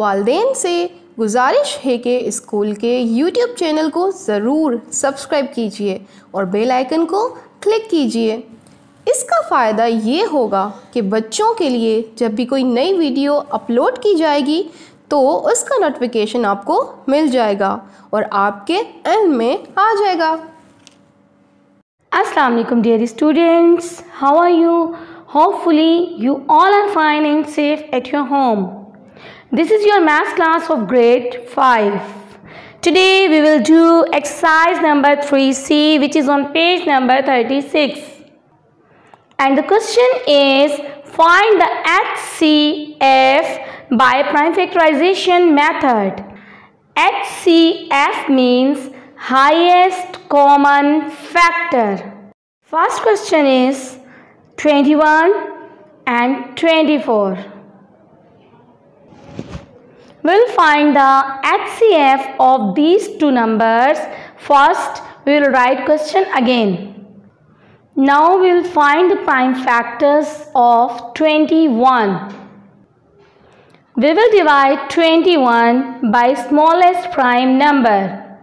वालदेन से गुजारिश है कि स्कूल के यूट्यूब चैनल को ज़रूर सब्सक्राइब कीजिए और बेल आइकन को क्लिक कीजिए। इसका फ़ायदा ये होगा कि बच्चों के लिए जब भी कोई नई वीडियो अपलोड की जाएगी तो उसका नोटिफिकेशन आपको मिल जाएगा और आपके एंड में आ जाएगा। Assalamu alaikum dear students. How are you? Hopefully, you all are fine and safe at your home. This is your math class of grade 5 today we will do exercise number 3c which is on page number 36 and the question is find the HCF by prime factorization method HCF means highest common factor. First question is 21 and 24. We'll find the HCF of these two numbers. First, we will write question again. Now we will find the prime factors of 21. We will divide 21 by smallest prime number.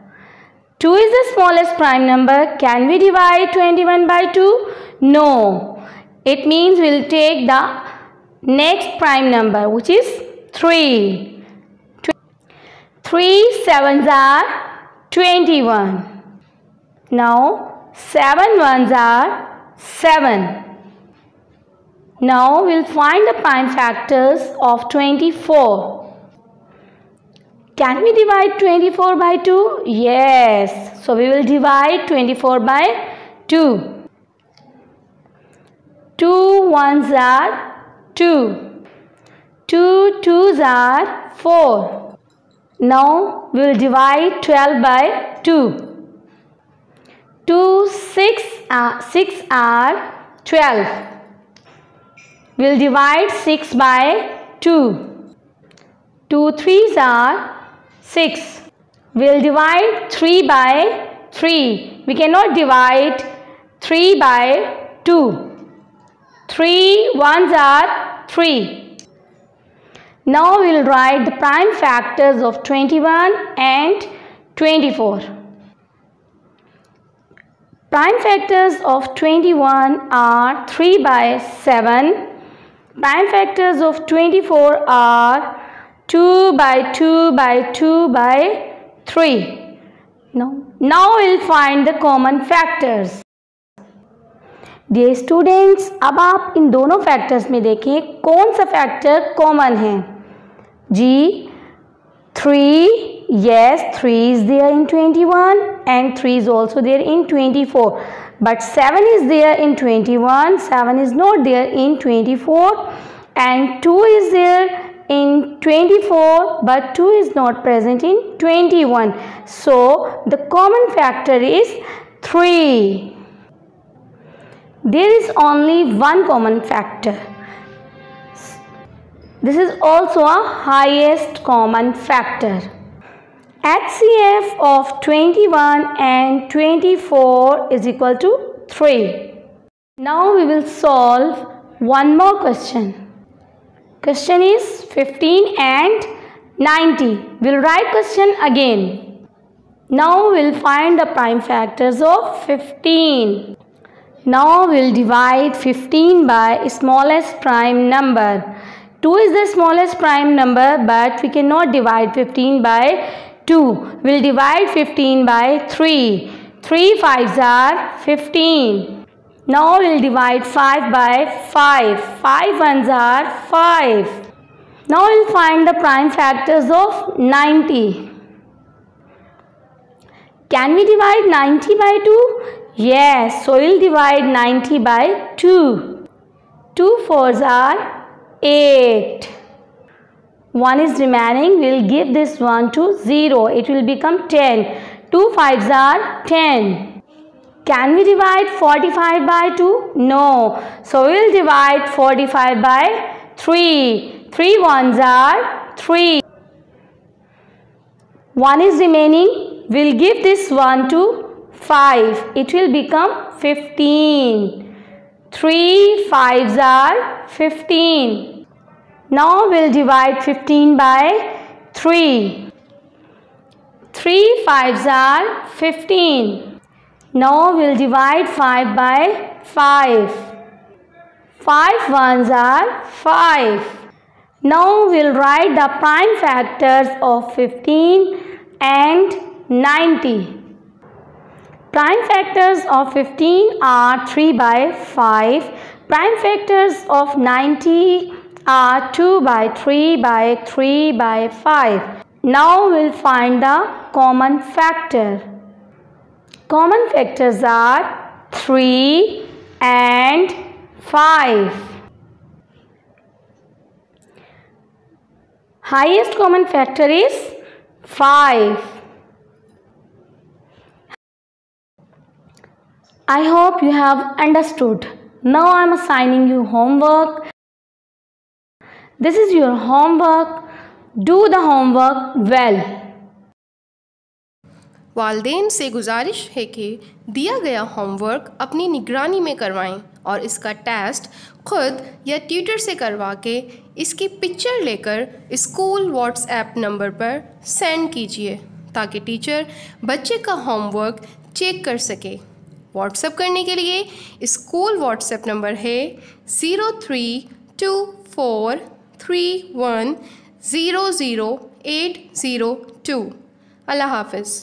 2 is the smallest prime number. Can we divide 21 by 2? No. It means we will take the next prime number which is 3. 3 sevens are 21. Now 7 ones are 7. Now we'll find the prime factors of 24. Can we divide 24 by 2? Yes. So we will divide 24 by 2. 2 ones are 2. 2 twos are 4. Now we will divide 12 by 2. 2 6 are, 6 are 12. We will divide 6 by 2. 2 threes are 6. We will divide 3 by 3. We cannot divide 3 by 2. 3 ones are 3. Now we will write the prime factors of 21 and 24. Prime factors of 21 are 3 by 7. Prime factors of 24 are 2 by 2 by 2 by 3. Now, now we'll find the common factors. Dear students अब आप इन दोनों factors में देखें कौन सा factor common है G 3 yes 3 is there in 21 and 3 is also there in 24 but 7 is there in 21 7 is not there in 24 and 2 is there in 24 but 2 is not present in 21 so the common factor is 3 there is only one common factor this is also a highest common factor HCF of 21 and 24 is equal to 3. Now we will solve one more question. Question is 15 and 90. We'll write question again. Now we'll find the prime factors of 15. Now we'll divide 15 by smallest prime number. 2 is the smallest prime number but we cannot divide 15 by 2. We'll divide 15 by 3. 3 5s are 15. Now we'll divide 5 by 5. 5 ones are 5. Now we'll find the prime factors of 90. Can we divide 90 by 2? Yes, so we'll divide 90 by 2. 2 fours are 8. 1 is remaining, we'll give this one to 0. It will become 10. 2 fives are 10. Can we divide 45 by 2? No. So we'll divide 45 by 3. 3 ones are 3. 1 is remaining. We'll give this one to 5. It will become 15. 3 fives are 15. Now we'll divide 15 by 3. 3 fives are 15. Now we'll divide 5 by 5. 5 ones are 5. Now we'll write the prime factors of 15 and 90. Prime factors of 15 are 3 by 5. Prime factors of 90 are 2 by 3 by 3 by 5. Now we'll find the common factor. Common factors are 3 and 5. Highest common factor is 5. I hope you have understood. Now I am assigning you homework. This is your homework. Do the homework well. वालदेन से गुजारिश है कि दिया गया homework अपनी निगरानी में करवाएँ और इसका टेस्ट खुद या ट्यूटर से करवा के इसकी पिक्चर लेकर स्कूल व्हाट्सएप नंबर पर सेंड कीजिए, ताकि टीचर बच्चे का होमवर्क चेक कर सके व्हाट्सएप करने के लिए स्कूल व्हाट्सएप नंबर है zero three two four three one zero zero eight zero two अल्लाह हाफिज़।